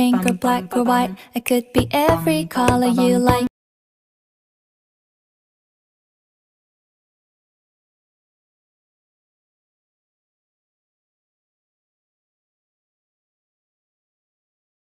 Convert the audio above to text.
Pink or black or white, I could be every color you like.